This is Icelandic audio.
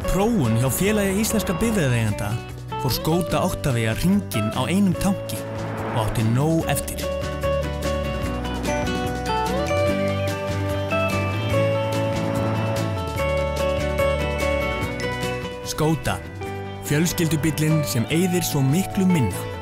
prófun hjá félagi íslenska bifræðeiganda fór skóta Octavia ringin á einum tanki og átti nóg eftir. Skóta, fjölskyldubillin sem eyðir svo miklu minna.